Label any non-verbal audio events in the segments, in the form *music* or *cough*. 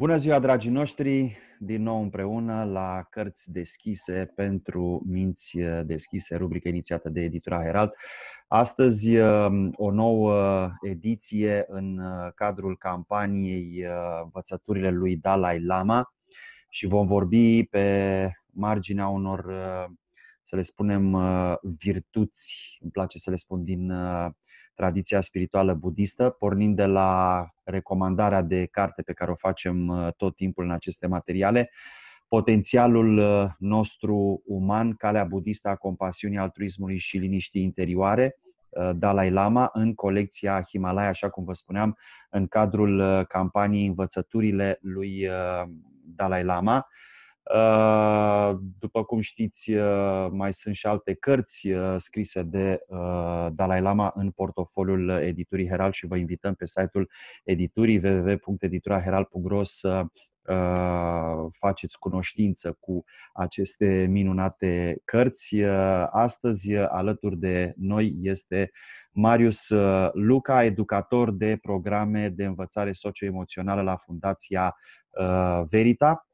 Bună ziua, dragii noștri! Din nou împreună la Cărți Deschise pentru Minți Deschise, rubrică inițiată de editura Herald. Astăzi um, o nouă ediție în uh, cadrul campaniei uh, Învățăturile lui Dalai Lama și vom vorbi pe marginea unor, uh, să le spunem, virtuți, îmi place să le spun, din tradiția spirituală budistă, pornind de la recomandarea de carte pe care o facem uh, tot timpul în aceste materiale, potențialul uh, nostru uman, calea budistă a compasiunii, altruismului și liniștii interioare, uh, Dalai Lama, în colecția Himalaya, așa cum vă spuneam, în cadrul campaniei Învățăturile lui Dalai Lama. Uh, după cum știți, uh, mai sunt și alte cărți uh, scrise de Dalai Lama în portofoliul editurii Herald și vă invităm pe site-ul editurii www.edituraherald.ro să faceți cunoștință cu aceste minunate cărți. Astăzi, alături de noi, este Marius Luca, educator de programe de învățare socioemoțională la Fundația Verita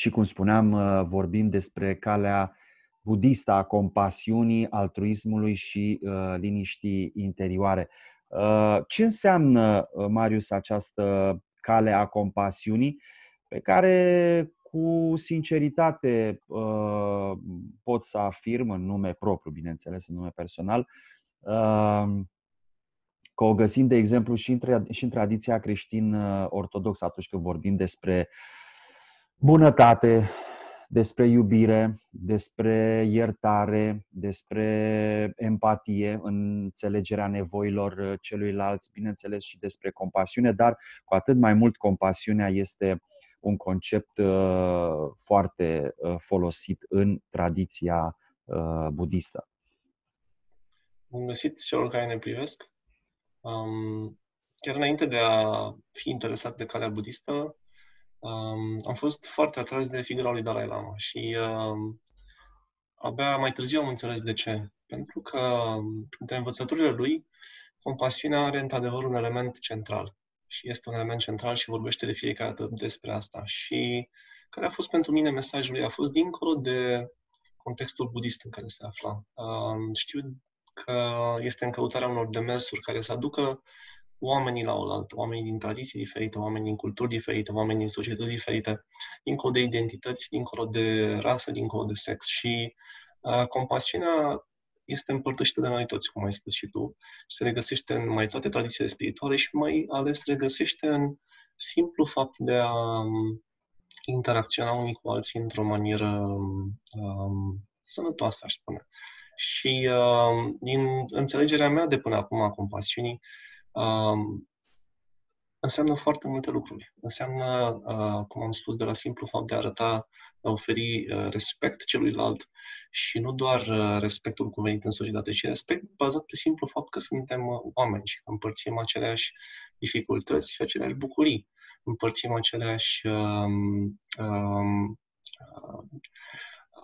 și cum spuneam, uh, vorbim despre calea budistă a compasiunii, altruismului și uh, liniștii interioare. Uh, ce înseamnă, uh, Marius, această cale a compasiunii pe care cu sinceritate uh, pot să afirm în nume propriu, bineînțeles, în nume personal, uh, că o găsim, de exemplu, și în, și în tradiția creștin-ortodoxă atunci când vorbim despre uh, bunătate, despre iubire, despre iertare, despre empatie, înțelegerea nevoilor celuilalt, bineînțeles și despre compasiune, dar cu atât mai mult compasiunea este un concept uh, foarte uh, folosit în tradiția uh, budistă. Bun găsit celor care ne privesc. Um, chiar înainte de a fi interesat de calea budistă, um, am fost foarte atras de figura lui Dalai Lama și um, abia mai târziu am înțeles de ce. Pentru că între învățăturile lui, compasiunea are într-adevăr un element central. Și este un element central și vorbește de fiecare dată despre asta. Și care a fost pentru mine mesajul lui? A fost dincolo de contextul budist în care se afla. Um, știu că este în căutarea unor demersuri care să aducă oamenii la oaltă, oamenii din tradiții diferite, oamenii din culturi diferite, oamenii din societăți diferite, dincolo de identități, dincolo de rasă, dincolo de sex. Și uh, compasiunea este împărtășită de noi toți, cum ai spus și tu, și se regăsește în mai toate tradițiile spirituale și mai ales regăsește în simplu fapt de a um, interacționa unii cu alții într-o manieră um, sănătoasă, aș spune. Și uh, din înțelegerea mea de până acum a compasiunii, um, înseamnă foarte multe lucruri. Înseamnă, uh, cum am spus, de la simplu fapt de a arăta, de a oferi uh, respect celuilalt și nu doar uh, respectul cuvenit în societate, ci respect bazat pe simplu fapt că suntem uh, oameni și că împărțim aceleași dificultăți și aceleași bucurii. Împărțim aceleași um, um, uh,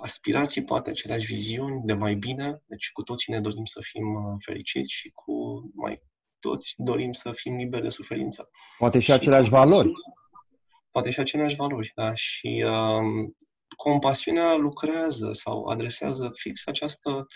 aspirații, poate aceleași viziuni de mai bine, deci cu toții ne dorim să fim uh, fericiți și cu mai toți dorim să fim liberi de suferință. Poate și, și aceleași valori. Poate și aceleași valori, da. Și um, compasiunea lucrează sau adresează fix această,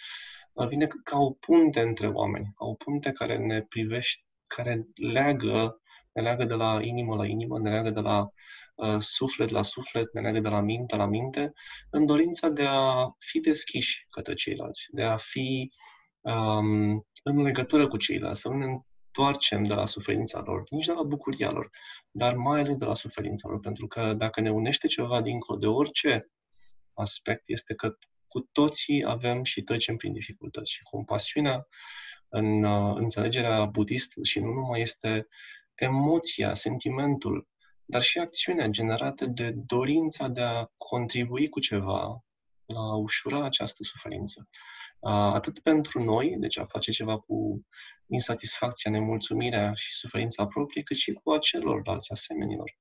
uh, vine ca o punte între oameni, ca o punte care ne privește, care leagă, ne leagă de la inimă la inimă, ne leagă de la uh, suflet la suflet, ne leagă de la minte la minte, în dorința de a fi deschiși către ceilalți, de a fi um, în legătură cu ceilalți, să nu ne întoarcem de la suferința lor, nici de la bucuria lor, dar mai ales de la suferința lor, pentru că dacă ne unește ceva dincolo de orice aspect, este că cu toții avem și trecem prin dificultăți. Și compasiunea în uh, înțelegerea budistă și nu numai este emoția, sentimentul, dar și acțiunea generată de dorința de a contribui cu ceva la a ușura această suferință atât pentru noi, deci a face ceva cu insatisfacția, nemulțumirea și suferința proprie, cât și cu acelorlalți asemenilor.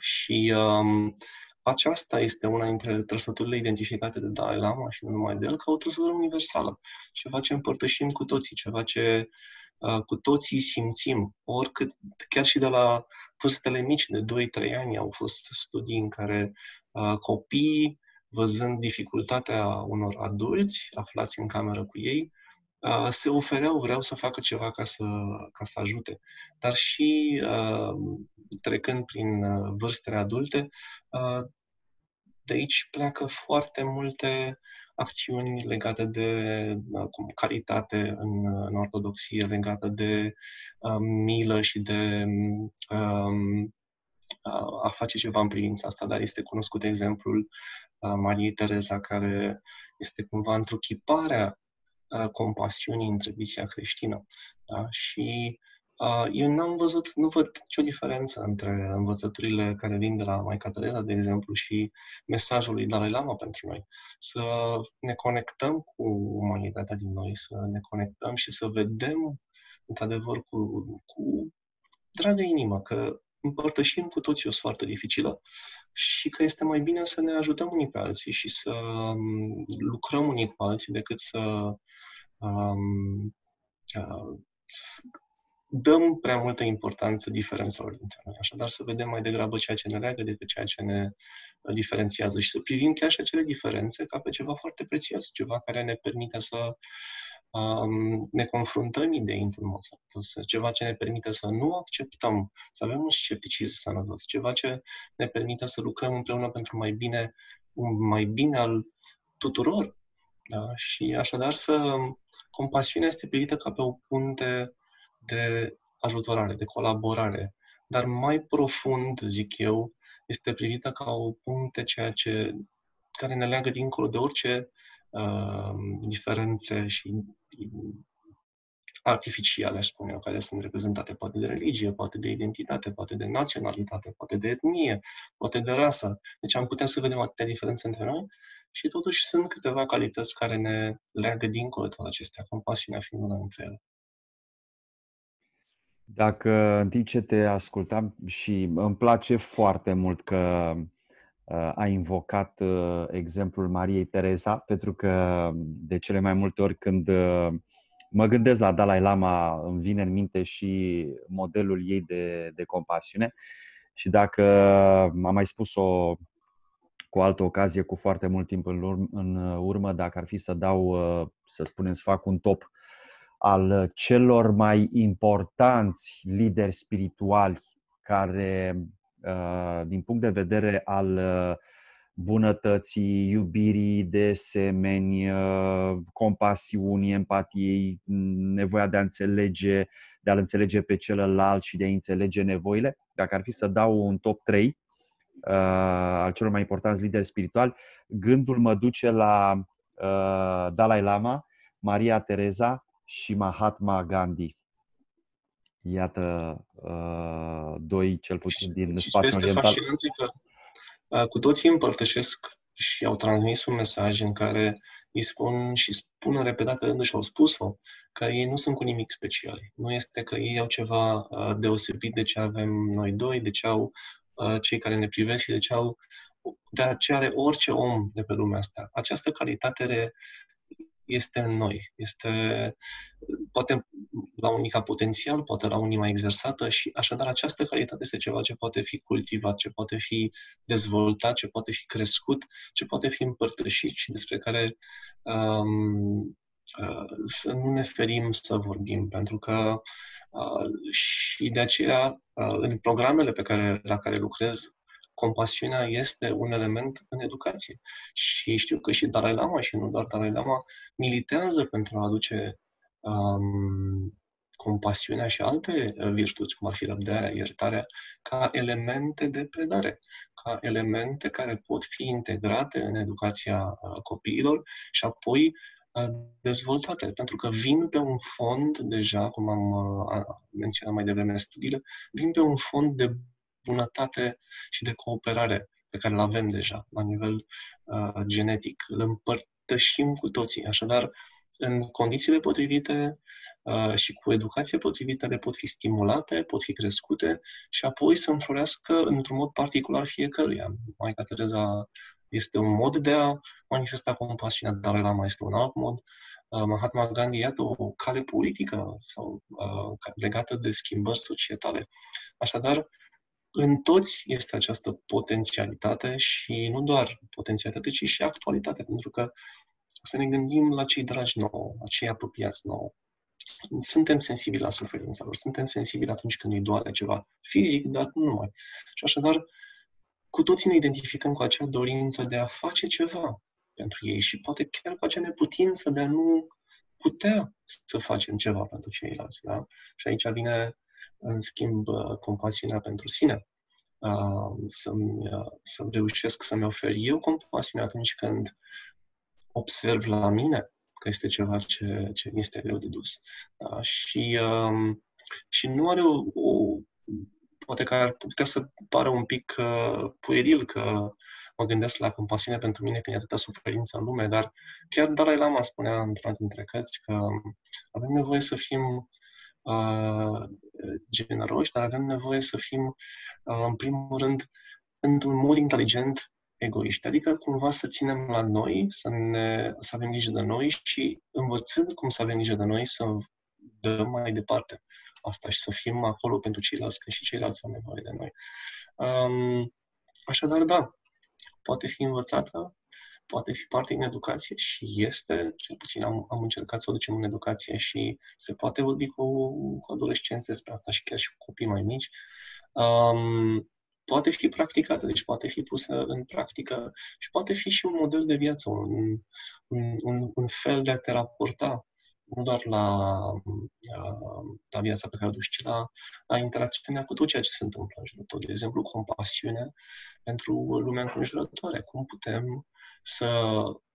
Și um, aceasta este una dintre trăsăturile identificate de Dalai Lama și nu numai de el, ca o trăsătură universală. Ceva ce împărtășim cu toții, ceva ce cu toții simțim, oricât, chiar și de la vârstele mici, de 2-3 ani, au fost studii în care copiii, văzând dificultatea unor adulți aflați în cameră cu ei, se ofereau, vreau să facă ceva ca să, ca să ajute. Dar și trecând prin vârstele adulte, de aici pleacă foarte multe acțiuni legate de cum, calitate în, în ortodoxie, legate de um, milă și de um, a face ceva în privința asta, dar este cunoscut exemplul Mariei Tereza, care este cumva într-o chipare a compasiunii în tradiția creștină. Da? Și eu n-am văzut, nu văd nicio diferență între învățăturile care vin de la Maica Teresa, de exemplu, și mesajul lui Dalai Lama pentru noi. Să ne conectăm cu umanitatea din noi, să ne conectăm și să vedem, într-adevăr, cu, cu dragă inimă, că împărtășim cu toții o soartă dificilă și că este mai bine să ne ajutăm unii pe alții și să um, lucrăm unii cu alții decât să um, uh, dăm prea multă importanță diferențelor dintre noi. Așadar, să vedem mai degrabă ceea ce ne leagă decât ceea ce ne uh, diferențiază și să privim chiar și acele diferențe ca pe ceva foarte prețios, ceva care ne permite să um, ne confruntăm idei într-un mod sănătos, ceva ce ne permite să nu acceptăm, să avem un scepticism sănătos, ceva ce ne permite să lucrăm împreună pentru mai bine, un mai bine al tuturor. Da? Și așadar să compasiunea este privită ca pe o punte de ajutorare, de colaborare, dar mai profund, zic eu, este privită ca o punte ceea ce, care ne leagă dincolo de orice uh, diferențe și artificiale, aș spune eu, care sunt reprezentate poate de religie, poate de identitate, poate de naționalitate, poate de etnie, poate de rasă. Deci am putea să vedem atâtea diferențe între noi și totuși sunt câteva calități care ne leagă dincolo de toate acestea, compasiunea fiind una dintre ele. Dacă în timp ce te ascultam și îmi place foarte mult că uh, ai invocat uh, exemplul Mariei Teresa, pentru că de cele mai multe ori când uh, mă gândesc la Dalai Lama, îmi vine în minte și modelul ei de, de compasiune. Și dacă am mai spus-o cu altă ocazie, cu foarte mult timp în urmă, dacă ar fi să dau, să spunem, să fac un top al celor mai importanți lideri spirituali care, uh, din punct de vedere al uh, bunătății, iubirii de semeni, uh, compasiunii, empatiei, nevoia de a înțelege, de a înțelege pe celălalt și de a înțelege nevoile. Dacă ar fi să dau un top 3 al celor mai importanți lideri spirituali, gândul mă duce la Dalai Lama, Maria Teresa și Mahatma Gandhi. Iată, uh, doi cel puțin din și spațiul este oriental. Fascinant că uh, cu toții împărtășesc și au transmis un mesaj în care îi spun și spun în repetate rânduri și au spus-o, că ei nu sunt cu nimic special. Nu este că ei au ceva uh, deosebit de ce avem noi doi, de ce au uh, cei care ne privesc și de ce au de ce are orice om de pe lumea asta. Această calitate este în noi. Este poate la unii ca potențial, poate la unii mai exersată și așadar această calitate este ceva ce poate fi cultivat, ce poate fi dezvoltat, ce poate fi crescut, ce poate fi împărtășit și despre care um, uh, să nu ne ferim să vorbim, pentru că uh, și de aceea uh, în programele pe care, la care lucrez compasiunea este un element în educație. Și știu că și Dalai Lama, și nu doar Dalai Lama, militează pentru a aduce um, compasiunea și alte uh, virtuți, cum ar fi răbdarea, iertarea, ca elemente de predare, ca elemente care pot fi integrate în educația uh, copiilor și apoi uh, dezvoltate, pentru că vin pe un fond deja, cum am menționat mai devreme studiile, vin pe un fond de bunătate și de cooperare pe care îl avem deja la nivel uh, genetic. Îl împărtășim cu toții. Așadar, în condițiile potrivite uh, și cu educație potrivită le pot fi stimulate, pot fi crescute și apoi să înflorească într-un mod particular fiecăruia. Maica Tereza este un mod de a manifesta compasiunea, Dalai Lama este un alt mod. Uh, Mahatma Gandhi, iată, o cale politică sau uh, legată de schimbări societale. Așadar, în toți este această potențialitate și nu doar potențialitate, ci și actualitate, pentru că să ne gândim la cei dragi nouă, la cei apropiați nouă. Suntem sensibili la suferința lor, suntem sensibili atunci când îi doare ceva fizic, dar nu numai. Și așadar, cu toții ne identificăm cu acea dorință de a face ceva pentru ei și poate chiar cu acea neputință de a nu putea să facem ceva pentru ceilalți. Da? Și aici vine, în schimb, compasiunea pentru sine. Să-mi, să reușesc să-mi ofer eu compasiune atunci când observ la mine că este ceva ce, ce mi este greu de dus. Da? Și, um, și nu are o, o poate că ar putea să pară un pic uh, pueril că mă gândesc la compasiune pentru mine când e atâta suferință în lume, dar chiar Dalai Lama spunea într-una dintre cărți că avem nevoie să fim uh, generoși, dar avem nevoie să fim, uh, în primul rând, într-un mod inteligent, egoiști. Adică cumva să ținem la noi, să, ne, să avem grijă de noi și învățând cum să avem grijă de noi, să dăm mai departe asta și să fim acolo pentru ceilalți, că și ceilalți au nevoie de noi. Um, așadar, da, poate fi învățată, poate fi parte din educație și este, cel puțin am, am încercat să o ducem în educație și se poate vorbi cu, cu adolescenți despre asta și chiar și cu copii mai mici. Um, poate fi practicată, deci poate fi pusă în practică și poate fi și un model de viață, un, un, un, un fel de a te raporta nu doar la, la viața pe care o duci, ci la, la interacțiunea cu tot ceea ce se întâmplă în jurul tău. De exemplu, compasiune pentru lumea înconjurătoare. Cum putem să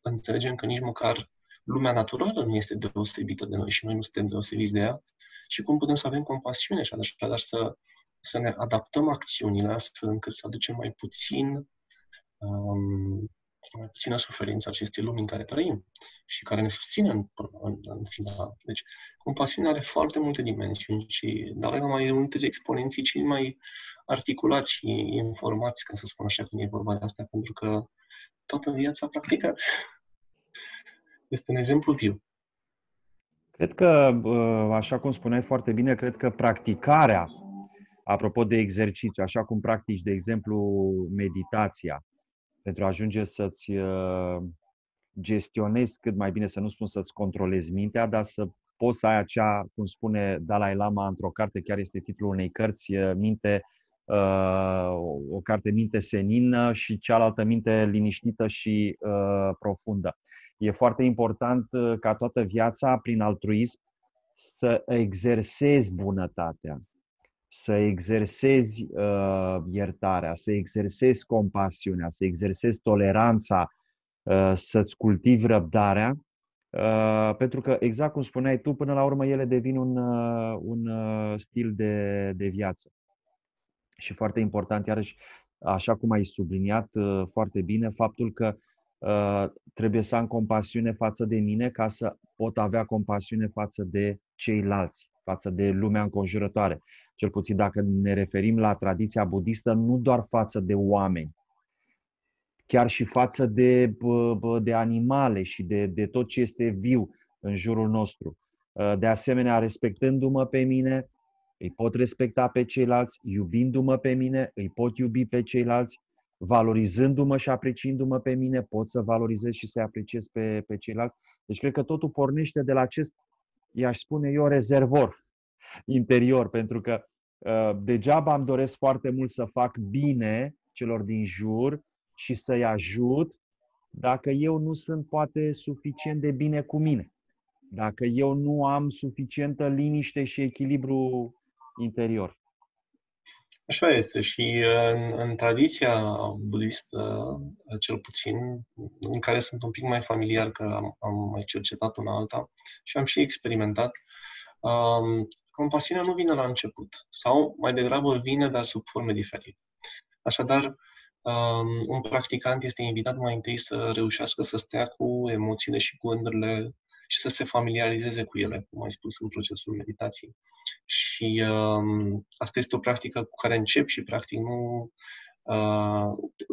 înțelegem că nici măcar lumea naturală nu este deosebită de noi și noi nu suntem deosebiți de ea și cum putem să avem compasiune și așadar să, să ne adaptăm acțiunile astfel încât să aducem mai puțin um, mai puțină suferință acestei lumi în care trăim și care ne susține în, în, în final. Deci, compasiunea are foarte multe dimensiuni și Dalai Lama e unul dintre exponenții cei mai articulați și informați, ca să spun așa, când e vorba de asta, pentru că toată viața a practicat. *laughs* Este un exemplu viu. Cred că, așa cum spuneai foarte bine, cred că practicarea, apropo de exercițiu, așa cum practici, de exemplu, meditația, pentru a ajunge să-ți uh, gestionezi cât mai bine, să nu spun să-ți controlezi mintea, dar să poți să ai acea, cum spune Dalai Lama într-o carte, chiar este titlul unei cărți, minte, uh, o carte minte senină și cealaltă minte liniștită și uh, profundă. E foarte important ca toată viața, prin altruism, să exersezi bunătatea să exersezi uh, iertarea, să exersezi compasiunea, să exersezi toleranța, uh, să-ți cultivi răbdarea, uh, pentru că, exact cum spuneai tu, până la urmă ele devin un, uh, un uh, stil de, de viață. Și foarte important, iarăși, așa cum ai subliniat uh, foarte bine, faptul că uh, trebuie să am compasiune față de mine ca să pot avea compasiune față de ceilalți, față de lumea înconjurătoare cel puțin dacă ne referim la tradiția budistă, nu doar față de oameni, chiar și față de, de animale și de, de tot ce este viu în jurul nostru. De asemenea, respectându-mă pe mine, îi pot respecta pe ceilalți, iubindu-mă pe mine, îi pot iubi pe ceilalți, valorizându-mă și apreciindu-mă pe mine, pot să valorizez și să-i apreciez pe, pe ceilalți. Deci cred că totul pornește de la acest, i-aș spune eu, rezervor interior, pentru că uh, degeaba îmi doresc foarte mult să fac bine celor din jur și să-i ajut dacă eu nu sunt poate suficient de bine cu mine. Dacă eu nu am suficientă liniște și echilibru interior. Așa este și în, în tradiția budistă, cel puțin, în care sunt un pic mai familiar, că am, am mai cercetat una alta și am și experimentat, um, compasiunea nu vine la început sau mai degrabă vine, dar sub forme diferite. Așadar, um, un practicant este invitat mai întâi să reușească să stea cu emoțiile și cu gândurile și să se familiarizeze cu ele, cum ai spus, în procesul meditației. Și um, asta este o practică cu care încep și, practic, nu,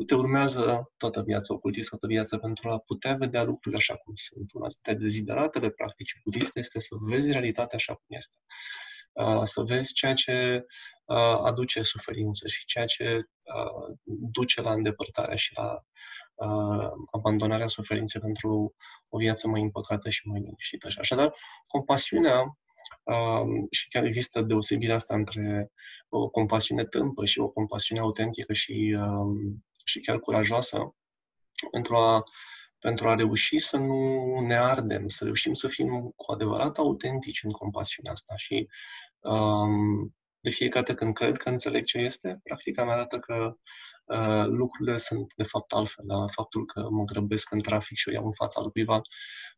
te urmează toată viața, ocultist toată viața pentru a putea vedea lucrurile așa cum sunt. Una dintre dezideratele practicii budiste este să vezi realitatea așa cum este. Să vezi ceea ce aduce suferință și ceea ce duce la îndepărtarea și la abandonarea suferinței pentru o viață mai împăcată și mai liniștită. Așadar, compasiunea și chiar există deosebirea asta între o compasiune tâmpă și o compasiune autentică și, și chiar curajoasă pentru a, pentru a reuși să nu ne ardem, să reușim să fim cu adevărat autentici în compasiunea asta. Și um, de fiecare dată când cred că înțeleg ce este, practica mea arată că Uh, lucrurile sunt de fapt altfel. Da? Faptul că mă grăbesc în trafic și o iau în fața lui cuiva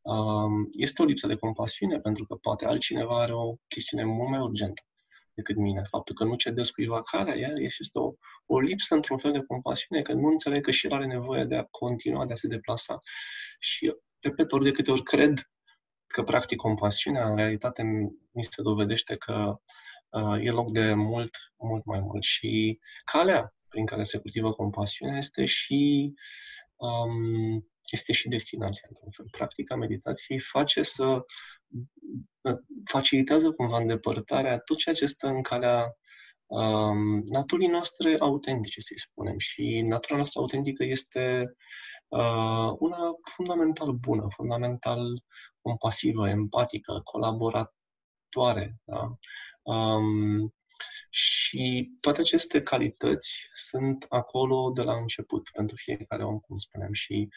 uh, este o lipsă de compasiune, pentru că poate altcineva are o chestiune mult mai urgentă decât mine. Faptul că nu cedez cuiva care ea este o, o lipsă într-un fel de compasiune, că nu înțeleg că și el are nevoie de a continua, de a se deplasa. Și, repet, ori de câte ori cred că practic compasiunea, în realitate mi se dovedește că uh, e loc de mult, mult mai mult. Și calea prin care se cultivă compasiunea este și, um, este și destinația, într-un fel. Practica meditației face să facilitează cumva îndepărtarea tot ceea ce stă în calea um, naturii noastre autentice, să-i spunem. Și natura noastră autentică este uh, una fundamental bună, fundamental compasivă, empatică, colaboratoare. Da? Um, și toate aceste calități sunt acolo de la început pentru fiecare om, cum spuneam. Și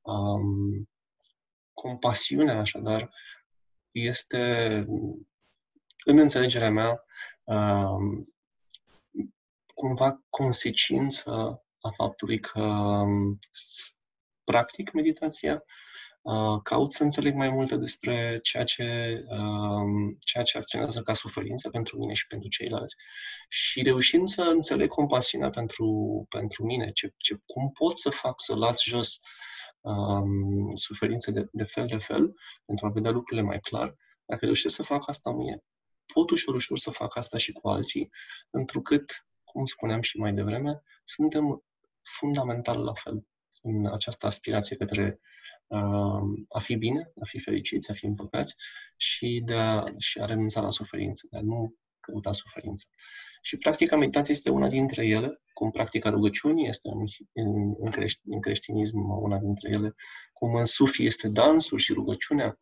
um, compasiunea, așadar, este, în înțelegerea mea, um, cumva consecință a faptului că um, practic meditația Uh, caut să înțeleg mai multe despre ceea ce, um, ceea ce acționează ca suferință pentru mine și pentru ceilalți. Și reușind să înțeleg compasiunea pentru, pentru mine, ce, ce, cum pot să fac să las jos um, suferințe de, de fel de fel, pentru a vedea lucrurile mai clar, dacă reușesc să fac asta mie, pot ușor, ușor să fac asta și cu alții, întrucât, cum spuneam și mai devreme, suntem fundamental la fel în această aspirație către a fi bine, a fi fericiți, a fi împăcați și de a, și a renunța la suferință, de a nu căuta suferință. Și practica meditației este una dintre ele, cum practica rugăciunii este în, în, în, crești, în creștinism una dintre ele, cum în sufi este dansul și rugăciunea.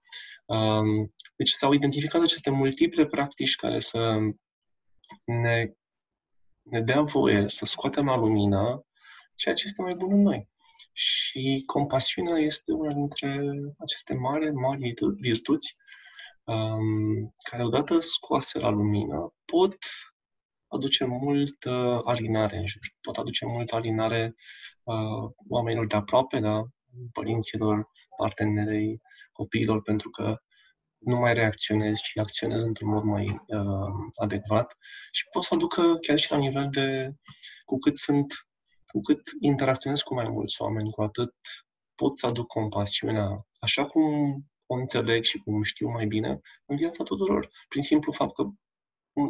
Um, deci s-au identificat aceste multiple practici care să ne, ne dea voie să scoatem la lumină ceea ce este mai bun în noi. Și compasiunea este una dintre aceste mari, mari virtuți um, care odată scoase la lumină pot aduce mult uh, alinare în jur, pot aduce mult alinare uh, oamenilor de aproape, da? părinților, partenerei, copiilor, pentru că nu mai reacționezi, ci acționezi într-un mod mai uh, adecvat și pot să aducă chiar și la nivel de cu cât sunt cu cât interacționez cu mai mulți oameni, cu atât pot să aduc compasiunea așa cum o înțeleg și cum știu mai bine în viața tuturor, prin simplu fapt că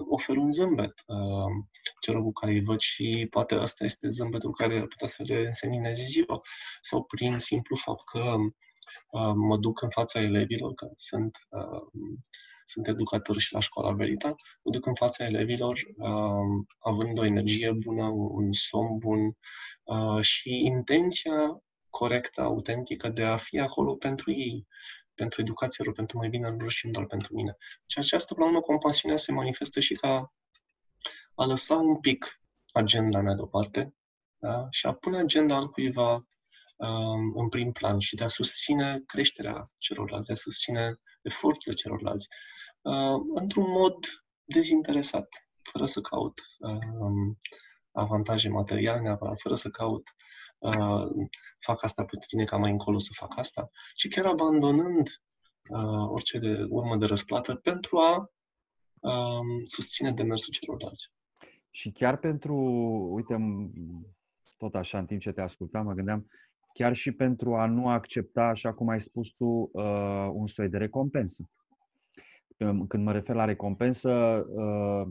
ofer un zâmbet uh, celor cu care îi văd și poate ăsta este zâmbetul care ar putea să le însenineze ziua. Sau prin simplu fapt că uh, mă duc în fața elevilor, că sunt uh, sunt educator și la școala Verita, mă duc în fața elevilor uh, având o energie bună, un somn bun uh, și intenția corectă, autentică de a fi acolo pentru ei, pentru educația lor, pentru mai bine lor și nu doar pentru mine. Și această, la urmă, compasiunea se manifestă și ca a lăsa un pic agenda mea deoparte da? și a pune agenda al cuiva um, în prim plan și de a susține creșterea celorlalți, de a susține eforturile celorlalți, uh, într-un mod dezinteresat, fără să caut uh, avantaje materiale neapărat, fără să caut uh, fac asta pentru tine ca mai încolo să fac asta, ci chiar abandonând uh, orice de urmă de răsplată pentru a uh, susține demersul celorlalți. Și chiar pentru, uite, tot așa, în timp ce te ascultam, mă gândeam, chiar și pentru a nu accepta, așa cum ai spus tu, uh, un soi de recompensă. Când mă refer la recompensă, uh,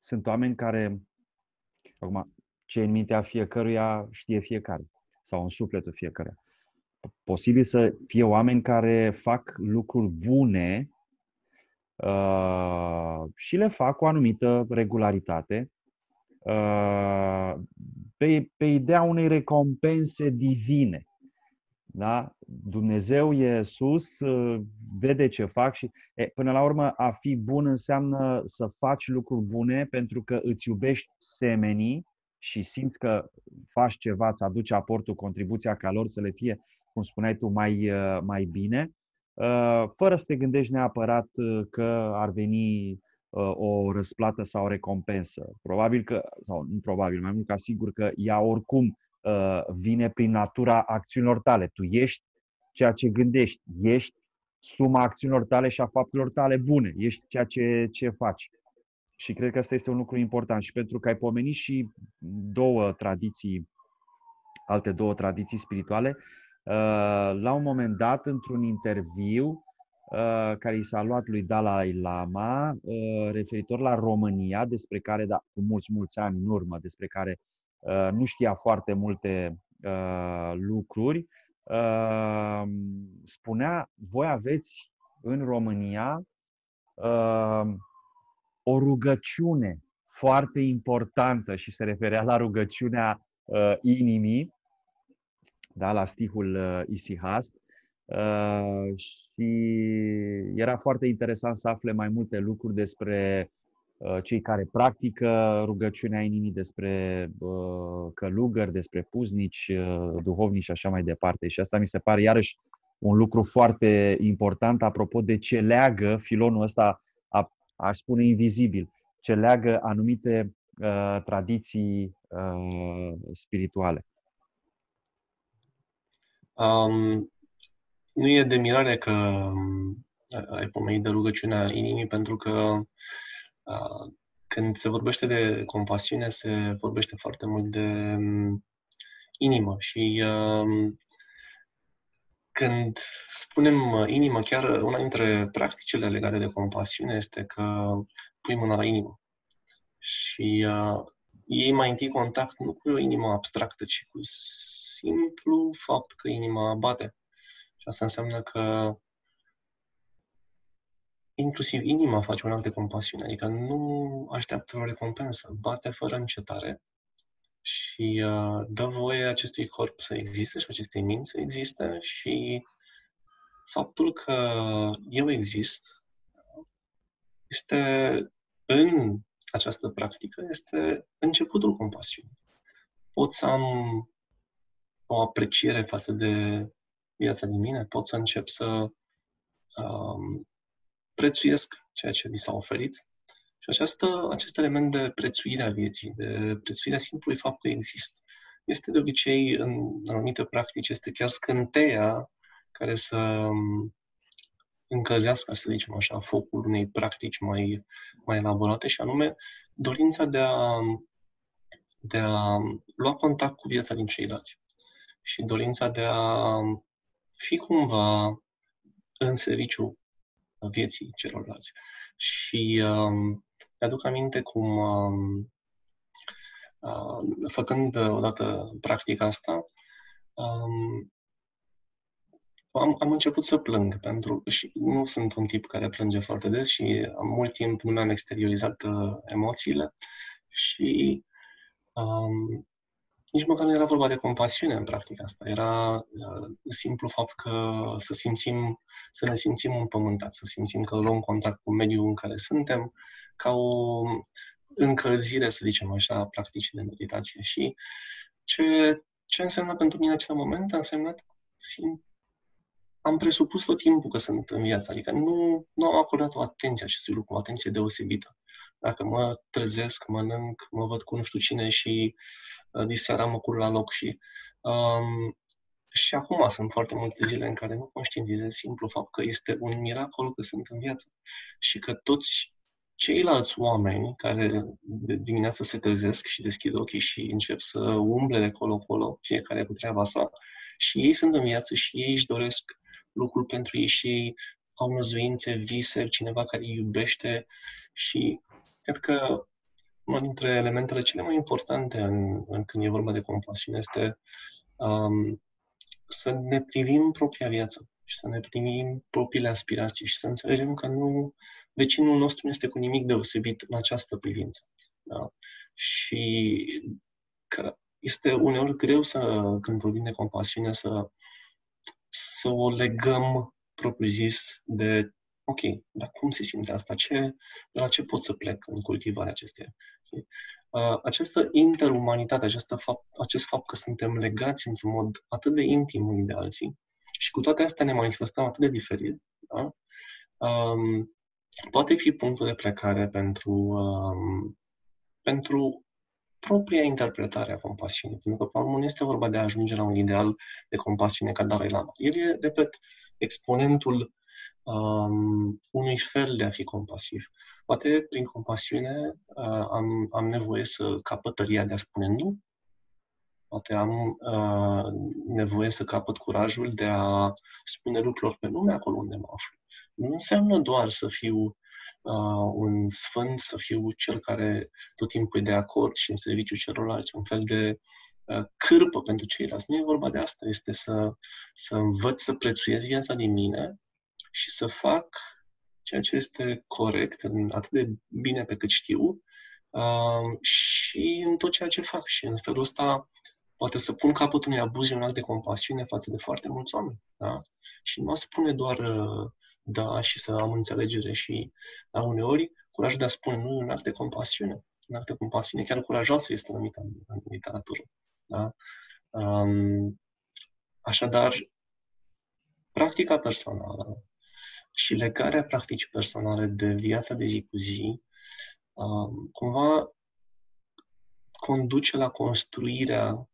sunt oameni care, acum, ce în mintea fiecăruia știe fiecare sau în sufletul fiecăruia. Posibil să fie oameni care fac lucruri bune uh, și le fac cu o anumită regularitate, uh, pe, pe ideea unei recompense divine. Da? Dumnezeu e sus, uh, vede ce fac și e, până la urmă a fi bun înseamnă să faci lucruri bune pentru că îți iubești semenii și simți că faci ceva, îți aduce aportul, contribuția ca lor să le fie, cum spuneai tu, mai, uh, mai bine, uh, fără să te gândești neapărat că ar veni o răsplată sau o recompensă. Probabil că, sau nu probabil, mai mult ca sigur că ea oricum Uh, vine prin natura acțiunilor tale. Tu ești ceea ce gândești, ești suma acțiunilor tale și a faptelor tale bune, ești ceea ce, ce faci. Și cred că asta este un lucru important și pentru că ai pomenit și două tradiții, alte două tradiții spirituale, uh, la un moment dat, într-un interviu uh, care i s-a luat lui Dalai Lama, referitor la România, despre care, da, cu mulți, mulți ani în urmă, despre care Uh, nu știa foarte multe uh, lucruri, uh, spunea, voi aveți în România o rugăciune foarte importantă și se referea la rugăciunea inimii, da, la stihul Isihast, și era foarte interesant să afle mai multe lucruri despre Uh, cei care practică rugăciunea inimii despre uh, călugări, despre puznici, uh, duhovnici și așa mai departe. Și asta mi se pare iarăși un lucru foarte important apropo de ce leagă filonul ăsta, aș spune invizibil, ce leagă anumite uh, tradiții uh, spirituale. Um, nu e de mirare că um, ai pomenit de rugăciunea inimii, pentru că când se vorbește de compasiune, se vorbește foarte mult de mm, inimă și um, când spunem uh, inimă, chiar una dintre practicile legate de compasiune este că pui mâna la inimă. Și uh, ei mai întâi contact nu cu o inimă abstractă, ci cu simplu fapt că inima bate. Și asta înseamnă că inclusiv inima face un act de compasiune, adică nu așteaptă o recompensă, bate fără încetare și uh, dă voie acestui corp să existe și acestei minți să existe și faptul că eu exist este în această practică, este începutul compasiunii. Pot să am o apreciere față de viața din mine, pot să încep să um, prețuiesc ceea ce mi s-a oferit. Și această, acest element de prețuire a vieții, de prețuirea simplului fapt că există, este de obicei, în anumite practici, este chiar scânteia care să um, încălzească, să zicem așa, focul unei practici mai, mai elaborate și anume dorința de a, de a lua contact cu viața din ceilalți și dorința de a fi cumva în serviciu vieții celorlalți. Și um, mi-aduc aminte cum, um, uh, făcând odată practica asta, um, am, am început să plâng, pentru că și nu sunt un tip care plânge foarte des și am mult timp nu mi-am exteriorizat uh, emoțiile și um, nici măcar nu era vorba de compasiune în practica asta. Era uh, simplu fapt că să simțim, să ne simțim împământați, să simțim că luăm contact cu mediul în care suntem, ca o încălzire, să zicem așa, a practicii de meditație. Și ce, ce înseamnă pentru mine acel moment? A însemnat sim, am presupus tot timpul că sunt în viață, adică nu, nu am acordat o atenție acestui lucru, o atenție deosebită. Dacă mă trezesc, mănânc, mă văd cu nu știu cine și uh, diseara mă cur la loc și um, și acum sunt foarte multe zile în care nu conștientizez simplu fapt că este un miracol că sunt în viață și că toți ceilalți oameni care de dimineață se trezesc și deschid ochii și încep să umble de colo-colo, fiecare cu treaba sa, și ei sunt în viață și ei își doresc lucruri pentru ei și ei au năzuințe, vise, cineva care îi iubește și cred că una dintre elementele cele mai importante în, în când e vorba de compasiune este um, să ne privim propria viață și să ne privim propriile aspirații și să înțelegem că nu, vecinul nostru nu este cu nimic deosebit în această privință. Da? Și că este uneori greu să, când vorbim de compasiune, să, să o legăm propriu-zis de ok, dar cum se simte asta? Ce, de la ce pot să plec în cultivarea acesteia? Uh, această interumanitate, această fapt, acest fapt că suntem legați într-un mod atât de intim unii de alții și cu toate astea ne manifestăm atât de diferit, da? um, poate fi punctul de plecare pentru, um, pentru propria interpretare a compasiunii. Pentru că, pe urmă, nu este vorba de a ajunge la un ideal de compasiune ca Dalai Lama. El e, repet, exponentul um, unui fel de a fi compasiv. Poate, prin compasiune, uh, am, am nevoie să capăt tăria de a spune nu. Poate am uh, nevoie să capăt curajul de a spune lucrurilor pe nume acolo unde mă aflu. Nu înseamnă doar să fiu uh, un sfânt, să fiu cel care tot timpul e de acord și în serviciu celorlalți, un fel de uh, cârpă pentru ceilalți. Nu e vorba de asta, este să, să învăț să prețuiesc viața din mine și să fac ceea ce este corect, atât de bine pe cât știu, uh, și în tot ceea ce fac. Și în felul ăsta poate să pun capăt unui abuz un act de compasiune față de foarte mulți oameni. Da? Și nu a spune doar uh, da și să am înțelegere și, dar uneori, curajul de a spune nu e un act de compasiune. Un act de compasiune chiar curajos este numit în, în literatură. Da? Um, așadar, practica personală și legarea practicii personale de viața de zi cu zi um, cumva conduce la construirea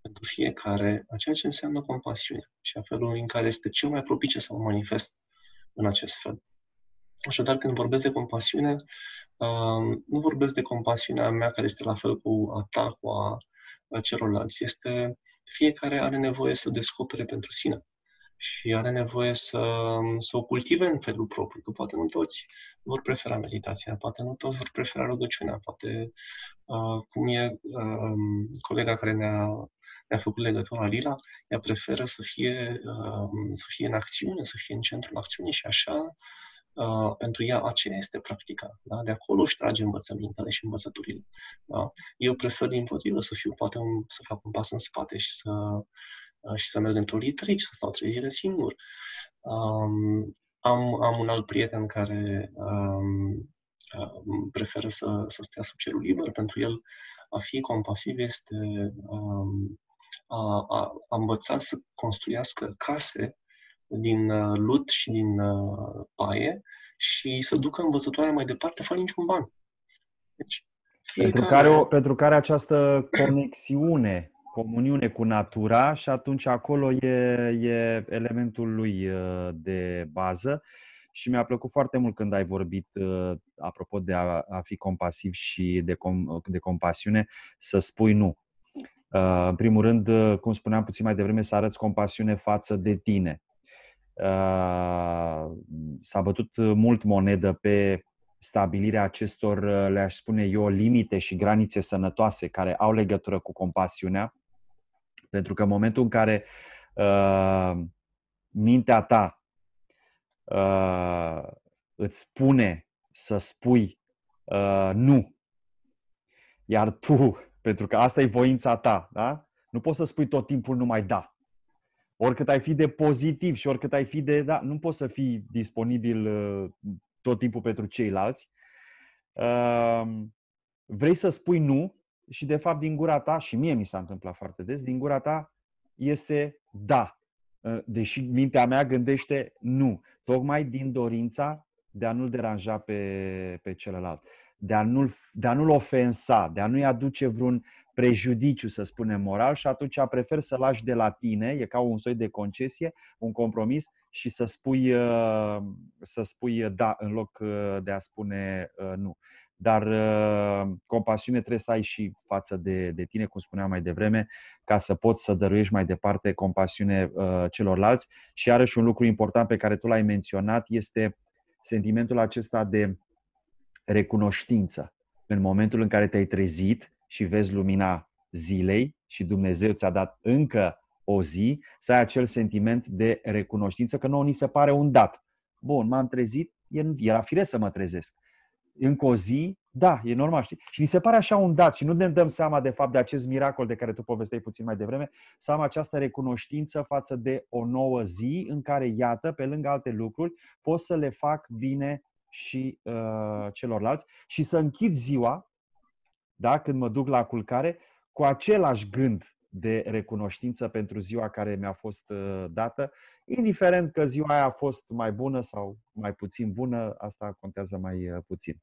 pentru fiecare a ceea ce înseamnă compasiune și a felului în care este cel mai propice să mă manifest în acest fel. Așadar, când vorbesc de compasiune, um, nu vorbesc de compasiunea mea care este la fel cu a ta, cu a, a celorlalți. Este fiecare are nevoie să descopere pentru sine și are nevoie să, să o cultive în felul propriu, că poate nu toți vor prefera meditația, poate nu toți vor prefera rugăciunea, poate, uh, cum e uh, colega care ne-a, ne-a făcut legătura Lila, ea preferă să fie, uh, să fie în acțiune, să fie în centrul acțiunii și așa Uh, pentru ea aceea este practica. Da? De acolo își trage învățămintele și învățăturile. Da? Eu prefer din potrivă să fiu, poate un, să fac un pas în spate și să, uh, și să merg într-un retreat, să stau trei zile singur. Um, am, am un alt prieten care um, um, preferă să, să stea sub cerul liber. Pentru el, a fi compasiv este um, a, a, a învăța să construiască case din uh, lut și din uh, paie și să ducă învățătoarea mai departe fără niciun ban. Deci, fiecare... pentru, care, o, pentru care această conexiune, comuniune cu natura și atunci acolo e, e elementul lui uh, de bază. Și mi-a plăcut foarte mult când ai vorbit, apropo de a, a fi compasiv și de, com, de compasiune, să spui nu. În primul rând, cum spuneam puțin mai devreme, să arăți compasiune față de tine. Uh, s-a bătut mult monedă pe stabilirea acestor, uh, le-aș spune eu, limite și granițe sănătoase care au legătură cu compasiunea, pentru că în momentul în care uh, mintea ta uh, îți spune să spui uh, nu, iar tu, pentru că asta e voința ta, da? nu poți să spui tot timpul numai da. Oricât ai fi de pozitiv și oricât ai fi de... Da, nu poți să fii disponibil uh, tot timpul pentru ceilalți. Uh, vrei să spui nu și de fapt din gura ta, și mie mi s-a întâmplat foarte des, din gura ta este da. Uh, deși mintea mea gândește nu. Tocmai din dorința de a nu-l deranja pe, pe celălalt, de a nu-l, de a nu-l ofensa, de a nu-i aduce vreun prejudiciu, să spunem, moral și atunci prefer să lași de la tine, e ca un soi de concesie, un compromis și să spui, uh, să spui da în loc uh, de a spune uh, nu. Dar compasiune trebuie să ai și față de, de tine, cum spuneam mai devreme, ca să poți să dăruiești mai departe compasiune celorlalți. Și iarăși un lucru important pe care tu l-ai menționat este sentimentul acesta de recunoștință în momentul în care te-ai trezit și vezi lumina zilei și Dumnezeu ți-a dat încă o zi, să ai acel sentiment de recunoștință, că nouă ni se pare un dat. Bun, m-am trezit, era firesc să mă trezesc. Încă o zi, da, e normal, știi? Și ni se pare așa un dat și nu ne dăm seama de fapt de acest miracol de care tu povesteai puțin mai devreme, să am această recunoștință față de o nouă zi în care, iată, pe lângă alte lucruri, pot să le fac bine și uh, celorlalți și să închid ziua, da, când mă duc la culcare, cu același gând de recunoștință pentru ziua care mi-a fost uh, dată, indiferent că ziua aia a fost mai bună sau mai puțin bună, asta contează mai uh, puțin.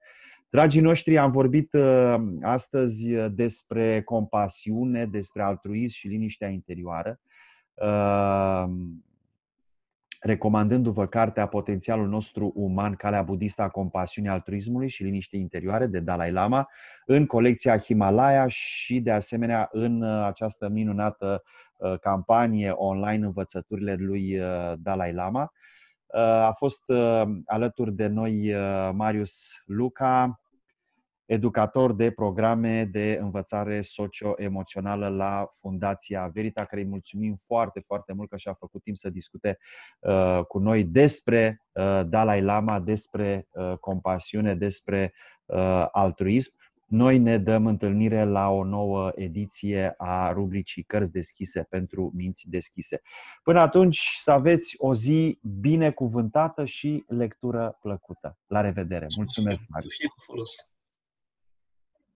Dragii noștri, am vorbit uh, astăzi despre compasiune, despre altruism și liniștea interioară recomandându-vă cartea Potențialul nostru uman, calea budistă a compasiunii, altruismului și liniștei interioare de Dalai Lama, în colecția Himalaya și de asemenea în uh, această minunată uh, campanie online învățăturile lui uh, Dalai Lama. A fost alături de noi Marius Luca, educator de programe de învățare socio-emoțională la Fundația Verita, care îi mulțumim foarte, foarte mult că și-a făcut timp să discute uh, cu noi despre uh, Dalai Lama, despre uh, compasiune, despre uh, altruism. Noi ne dăm întâlnire la o nouă ediție a rubricii Cărți deschise pentru minți deschise. Până atunci, să aveți o zi binecuvântată și lectură plăcută. La revedere! Mulțumesc! Să fie cu folos!